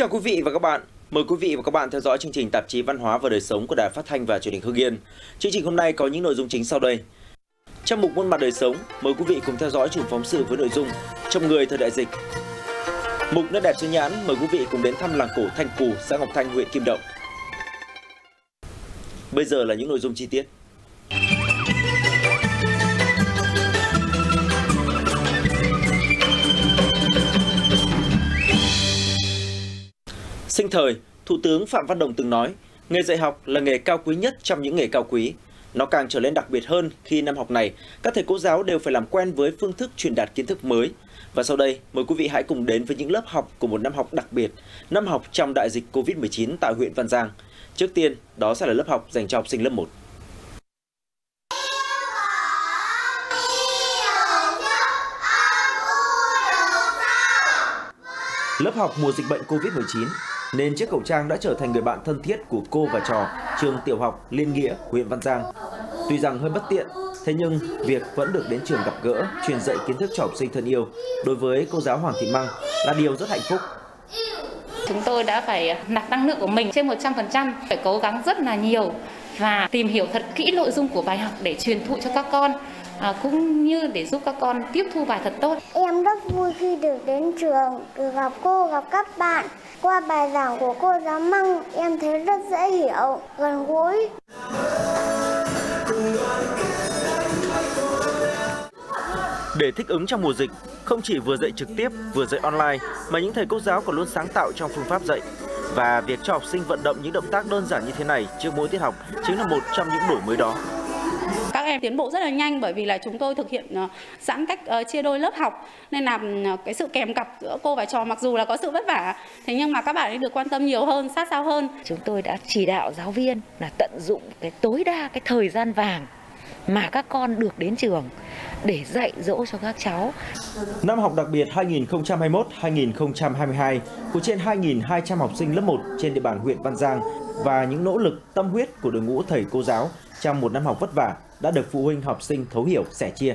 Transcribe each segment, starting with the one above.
chào quý vị và các bạn. Mời quý vị và các bạn theo dõi chương trình tạp chí Văn hóa và Đời sống của Đài Phát thanh và Truyền hình Hưng Yên. Chương trình hôm nay có những nội dung chính sau đây. Trong mục môn mặt đời sống, mời quý vị cùng theo dõi chùm phóng sự với nội dung Trong người thời đại dịch. Mục nét đẹp xứ nhãn mời quý vị cùng đến thăm làng cổ Thanh Cù, xã Ngọc Thanh, huyện Kim Động. Bây giờ là những nội dung chi tiết. Sinh thời, Thủ tướng Phạm Văn Đồng từng nói, nghề dạy học là nghề cao quý nhất trong những nghề cao quý. Nó càng trở nên đặc biệt hơn khi năm học này, các thầy cô giáo đều phải làm quen với phương thức truyền đạt kiến thức mới. Và sau đây, mời quý vị hãy cùng đến với những lớp học của một năm học đặc biệt, năm học trong đại dịch Covid-19 tại huyện Văn Giang. Trước tiên, đó sẽ là lớp học dành cho học sinh lớp 1. Lớp học mùa dịch bệnh Covid-19 nên chiếc khẩu trang đã trở thành người bạn thân thiết của cô và trò trường tiểu học Liên Nghĩa, huyện Văn Giang. Tuy rằng hơi bất tiện, thế nhưng việc vẫn được đến trường gặp gỡ, truyền dạy kiến thức cho học sinh thân yêu đối với cô giáo Hoàng Thị Măng là điều rất hạnh phúc. Chúng tôi đã phải nạp năng lượng của mình trên 100%, phải cố gắng rất là nhiều và tìm hiểu thật kỹ nội dung của bài học để truyền thụ cho các con à, cũng như để giúp các con tiếp thu bài thật tốt. Em rất vui khi được đến trường, được gặp cô, gặp các bạn. Qua bài giảng của cô giáo Măng, em thấy rất dễ hiểu, gần gũi. Để thích ứng trong mùa dịch, không chỉ vừa dạy trực tiếp, vừa dạy online, mà những thầy cô giáo còn luôn sáng tạo trong phương pháp dạy. Và việc cho học sinh vận động những động tác đơn giản như thế này trước mỗi tiết học chính là một trong những đổi mới đó. Em tiến bộ rất là nhanh bởi vì là chúng tôi thực hiện giãn cách chia đôi lớp học nên là cái sự kèm cặp giữa cô và trò mặc dù là có sự vất vả thế nhưng mà các bạn ấy được quan tâm nhiều hơn, sát sao hơn. Chúng tôi đã chỉ đạo giáo viên là tận dụng cái tối đa cái thời gian vàng mà các con được đến trường để dạy dỗ cho các cháu. Năm học đặc biệt 2021-2022 của trên 2.200 học sinh lớp 1 trên địa bàn huyện Văn Giang và những nỗ lực tâm huyết của đội ngũ thầy cô giáo trong một năm học vất vả đã được phụ huynh học sinh thấu hiểu, sẻ chia.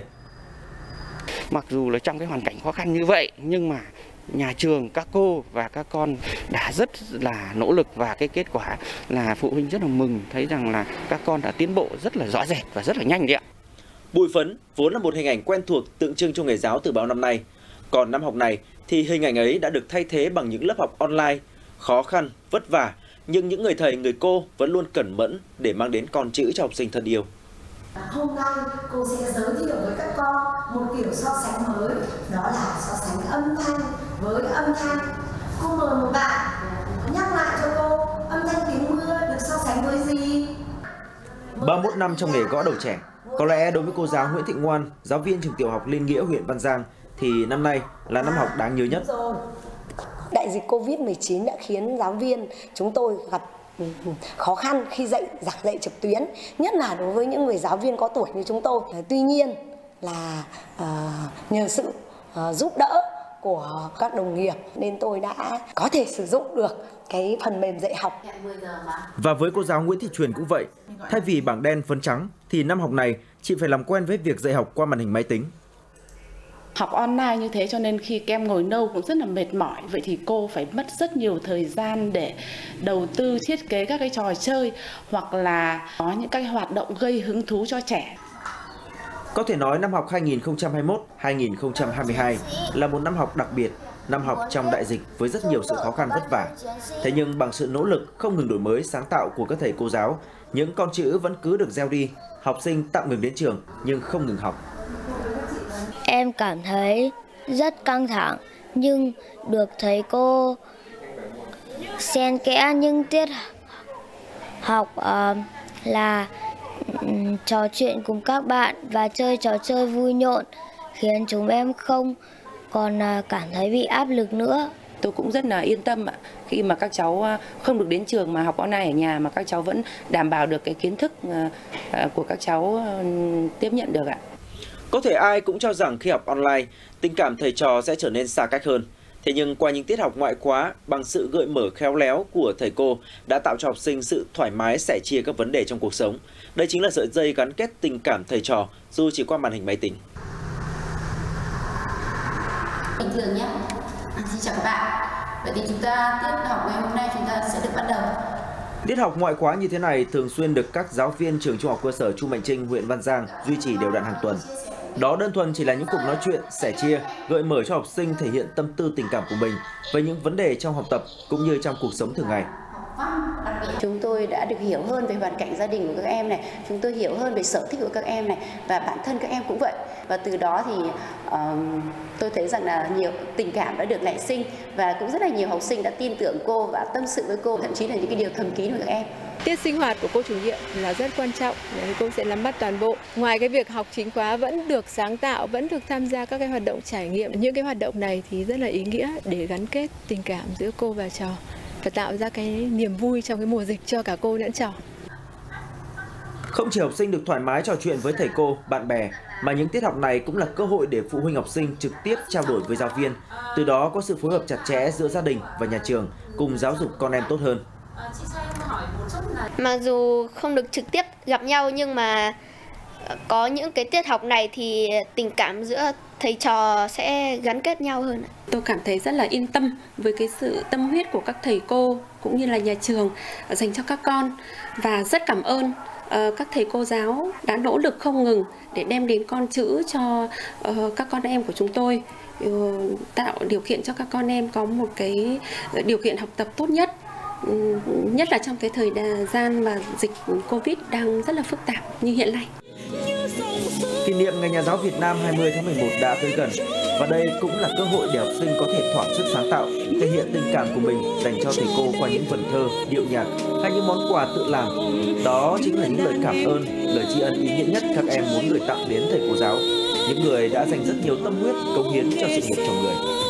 Mặc dù là trong cái hoàn cảnh khó khăn như vậy nhưng mà nhà trường, các cô và các con đã rất là nỗ lực và cái kết quả là phụ huynh rất là mừng thấy rằng là các con đã tiến bộ rất là rõ rệt và rất là nhanh đấy ạ. Bụi phấn vốn là một hình ảnh quen thuộc tượng trưng cho nghề giáo từ bao năm nay. Còn năm học này thì hình ảnh ấy đã được thay thế bằng những lớp học online, khó khăn, vất vả, nhưng những người thầy, người cô vẫn luôn cẩn mẫn để mang đến con chữ cho học sinh thân yêu. Hôm nay cô sẽ giới thiệu với các con một kiểu so sánh mới, đó là so sánh âm thanh với âm thanh. Cô mời một bạn nhắc lại cho cô âm thanh tiếng mưa được so sánh với gì? 31 năm trong nghề gõ đầu trẻ, có lẽ đối với cô giáo Nguyễn Thị Ngoan, giáo viên trường tiểu học Liên Nghĩa huyện Văn Giang thì năm nay là năm học đáng nhớ nhất. Đại dịch Covid-19 đã khiến giáo viên chúng tôi gặp khó khăn khi dạy giảng dạy trực tuyến, nhất là đối với những người giáo viên có tuổi như chúng tôi. Tuy nhiên là uh, nhờ sự uh, giúp đỡ của các đồng nghiệp nên tôi đã có thể sử dụng được cái phần mềm dạy học. Và với cô giáo Nguyễn Thị Truyền cũng vậy, thay vì bảng đen phấn trắng thì năm học này chị phải làm quen với việc dạy học qua màn hình máy tính. Học online như thế cho nên khi các em ngồi nâu cũng rất là mệt mỏi. Vậy thì cô phải mất rất nhiều thời gian để đầu tư thiết kế các cái trò chơi hoặc là có những cái hoạt động gây hứng thú cho trẻ. Có thể nói năm học 2021-2022 là một năm học đặc biệt, năm học trong đại dịch với rất nhiều sự khó khăn vất vả. Thế nhưng bằng sự nỗ lực không ngừng đổi mới sáng tạo của các thầy cô giáo, những con chữ vẫn cứ được gieo đi, học sinh tạm ngừng đến trường nhưng không ngừng học. Em cảm thấy rất căng thẳng nhưng được thầy cô xen kẽ những tiết học uh, là um, trò chuyện cùng các bạn và chơi trò chơi vui nhộn khiến chúng em không còn uh, cảm thấy bị áp lực nữa. Tôi cũng rất là yên tâm ạ khi mà các cháu ờ, không được đến trường mà học online ở nhà mà các cháu vẫn đảm bảo được cái kiến thức của các cháu tiếp nhận được ạ. Có thể ai cũng cho rằng khi học online, tình cảm thầy trò sẽ trở nên xa cách hơn. Thế nhưng qua những tiết học ngoại khóa, bằng sự gợi mở khéo léo của thầy cô đã tạo cho học sinh sự thoải mái sẻ chia các vấn đề trong cuộc sống. Đây chính là sợi dây gắn kết tình cảm thầy trò dù chỉ qua màn hình máy tính. Bình thường nhé. Xin chào các bạn. Vậy thì chúng ta tiết học ngày hôm nay chúng ta sẽ được bắt đầu. Tiết học ngoại khóa như thế này thường xuyên được các giáo viên trường trung học cơ sở Chu Mạnh Trinh, huyện Văn Giang duy trì đều đặn hàng tuần. Đó đơn thuần chỉ là những cuộc nói chuyện, sẻ chia, gợi mở cho học sinh thể hiện tâm tư tình cảm của mình về những vấn đề trong học tập cũng như trong cuộc sống thường ngày. Chúng tôi đã được hiểu hơn về hoàn cảnh gia đình của các em này, chúng tôi hiểu hơn về sở thích của các em này và bản thân các em cũng vậy. Và từ đó thì um, tôi thấy rằng là nhiều tình cảm đã được nảy sinh và cũng rất là nhiều học sinh đã tin tưởng cô và tâm sự với cô, thậm chí là những cái điều thầm kín của các em. Tiết sinh hoạt của cô chủ nhiệm là rất quan trọng, cô sẽ nắm bắt toàn bộ. Ngoài cái việc học chính khóa vẫn được sáng tạo, vẫn được tham gia các cái hoạt động trải nghiệm. Những cái hoạt động này thì rất là ý nghĩa để gắn kết tình cảm giữa cô và trò và tạo ra cái niềm vui trong cái mùa dịch cho cả cô lẫn trò. Không chỉ học sinh được thoải mái trò chuyện với thầy cô, bạn bè, mà những tiết học này cũng là cơ hội để phụ huynh học sinh trực tiếp trao đổi với giáo viên. Từ đó có sự phối hợp chặt chẽ giữa gia đình và nhà trường cùng giáo dục con em tốt hơn. Mặc dù không được trực tiếp gặp nhau nhưng mà có những cái tiết học này thì tình cảm giữa thầy trò sẽ gắn kết nhau hơn. Tôi cảm thấy rất là yên tâm với cái sự tâm huyết của các thầy cô cũng như là nhà trường dành cho các con và rất cảm ơn ờ, các thầy cô giáo đã nỗ lực không ngừng để đem đến con chữ cho ờ, các con em của chúng tôi ờ, tạo điều kiện cho các con em có một cái điều kiện học tập tốt nhất ừ, nhất là trong cái thời gian mà dịch Covid đang rất là phức tạp như hiện nay. Kỷ niệm Ngày Nhà giáo Việt Nam 20 tháng 11 đã tới gần và đây cũng là cơ hội để học sinh có thể thỏa sức sáng tạo, thể hiện tình cảm của mình dành cho thầy cô qua những vần thơ, điệu nhạc hay những món quà tự làm. Đó chính là những lời cảm ơn, lời tri ân ý nghĩa nhất các em muốn gửi tặng đến thầy cô giáo, những người đã dành rất nhiều tâm huyết, cống hiến cho sự nghiệp chồng người.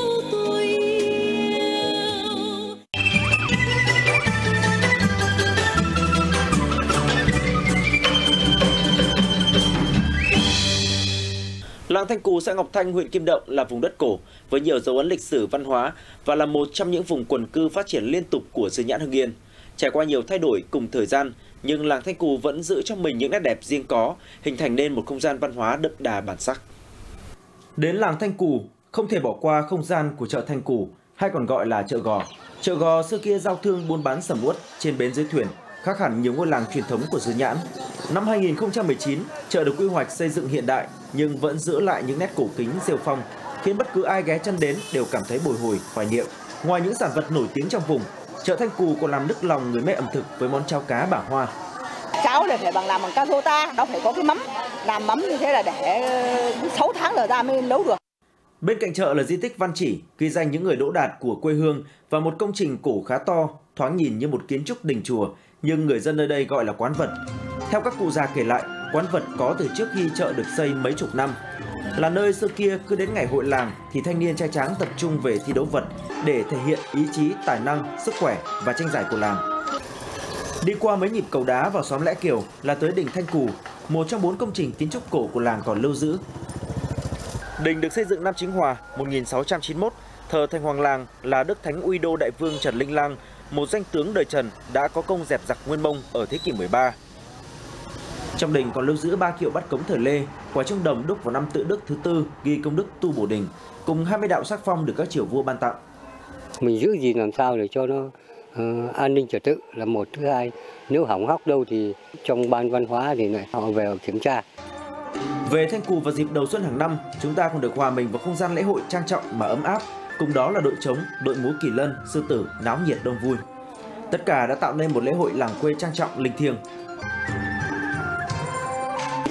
Làng Thanh Cù xã Ngọc Thanh, huyện Kim Động là vùng đất cổ với nhiều dấu ấn lịch sử văn hóa và là một trong những vùng quần cư phát triển liên tục của xứ Nhãn Hưng Yên. Trải qua nhiều thay đổi cùng thời gian, nhưng làng Thanh Cù vẫn giữ trong mình những nét đẹp riêng có, hình thành nên một không gian văn hóa đậm đà bản sắc. Đến làng Thanh Cù, không thể bỏ qua không gian của chợ Thanh Cù, hay còn gọi là chợ gò. Chợ gò xưa kia giao thương buôn bán sầm uất trên bến dưới thuyền, khác hẳn nhiều ngôi làng truyền thống của xứ Nhãn. Năm 2019, chợ được quy hoạch xây dựng hiện đại nhưng vẫn giữ lại những nét cổ kính rêu phong, khiến bất cứ ai ghé chân đến đều cảm thấy bồi hồi, hoài niệm. Ngoài những sản vật nổi tiếng trong vùng, chợ Thanh Cù còn làm nức lòng người mẹ ẩm thực với món cháo cá bả hoa. Cháo này phải bằng làm bằng cá rô ta, nó phải có cái mắm. Làm mắm như thế là để 6 tháng là ra mới nấu được. Bên cạnh chợ là di tích Văn Chỉ, ghi danh những người đỗ đạt của quê hương và một công trình cổ khá to, thoáng nhìn như một kiến trúc đình chùa, nhưng người dân nơi đây gọi là quán vật. Theo các cụ già kể lại, quán vật có từ trước khi chợ được xây mấy chục năm. Là nơi xưa kia cứ đến ngày hội làng thì thanh niên trai tráng tập trung về thi đấu vật để thể hiện ý chí, tài năng, sức khỏe và tranh giải của làng. Đi qua mấy nhịp cầu đá vào xóm Lẽ Kiều là tới đỉnh Thanh Cù, một trong bốn công trình kiến trúc cổ của làng còn lưu giữ. Đình được xây dựng năm Chính Hòa 1691, thờ Thành Hoàng Làng là Đức Thánh Uy Đô Đại Vương Trần Linh Lang, một danh tướng đời Trần đã có công dẹp giặc Nguyên Mông ở thế kỷ 13. Trong đình còn lưu giữ ba kiệu bắt cống thời Lê, quả trung đồng đúc vào năm tự Đức thứ tư ghi công đức tu bổ đình, cùng 20 đạo sắc phong được các triều vua ban tặng. Mình giữ gì làm sao để cho nó uh, an ninh trật tự là một thứ hai. Nếu hỏng hóc đâu thì trong ban văn hóa thì lại họ về kiểm tra. Về Thanh Cù vào dịp đầu xuân hàng năm, chúng ta còn được hòa mình vào không gian lễ hội trang trọng mà ấm áp, cùng đó là đội trống, đội múa kỳ lân, sư tử, náo nhiệt đông vui. Tất cả đã tạo nên một lễ hội làng quê trang trọng linh thiêng.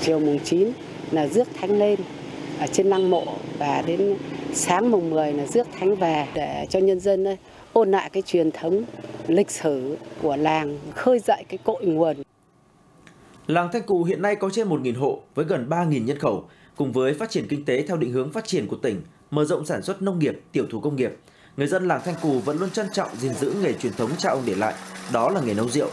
Chiều mùng 9 là rước thánh lên ở trên lăng mộ và đến sáng mùng 10 là rước thánh về để cho nhân dân ôn lại cái truyền thống lịch sử của làng, khơi dậy cái cội nguồn. Làng Thanh Cù hiện nay có trên 1.000 hộ với gần 3.000 nhân khẩu, cùng với phát triển kinh tế theo định hướng phát triển của tỉnh, mở rộng sản xuất nông nghiệp, tiểu thủ công nghiệp. Người dân làng Thanh Cù vẫn luôn trân trọng gìn giữ nghề truyền thống cha ông để lại, đó là nghề nấu rượu.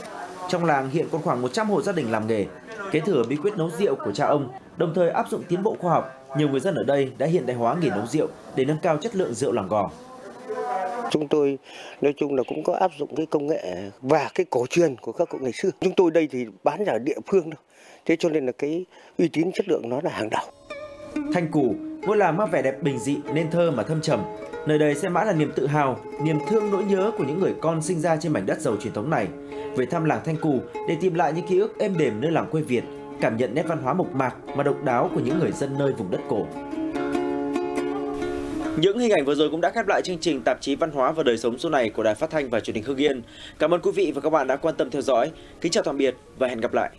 Trong làng hiện còn khoảng 100 hộ gia đình làm nghề, kế thừa bí quyết nấu rượu của cha ông, đồng thời áp dụng tiến bộ khoa học. Nhiều người dân ở đây đã hiện đại hóa nghề nấu rượu để nâng cao chất lượng rượu làng gò. Chúng tôi nói chung là cũng có áp dụng cái công nghệ và cái cổ truyền của các cụ ngày xưa. Chúng tôi đây thì bán ở địa phương thôi. Thế cho nên là cái uy tín chất lượng nó là hàng đầu. Thanh Cù, ngôi làng mang vẻ đẹp bình dị nên thơ mà thâm trầm. Nơi đây sẽ mãi là niềm tự hào, niềm thương nỗi nhớ của những người con sinh ra trên mảnh đất giàu truyền thống này. Về thăm làng Thanh Cù để tìm lại những ký ức êm đềm nơi làng quê Việt, cảm nhận nét văn hóa mộc mạc mà độc đáo của những người dân nơi vùng đất cổ. Những hình ảnh vừa rồi cũng đã khép lại chương trình tạp chí Văn hóa và Đời sống số này của Đài Phát thanh và Truyền hình Hưng Yên. Cảm ơn quý vị và các bạn đã quan tâm theo dõi. Kính chào tạm biệt và hẹn gặp lại.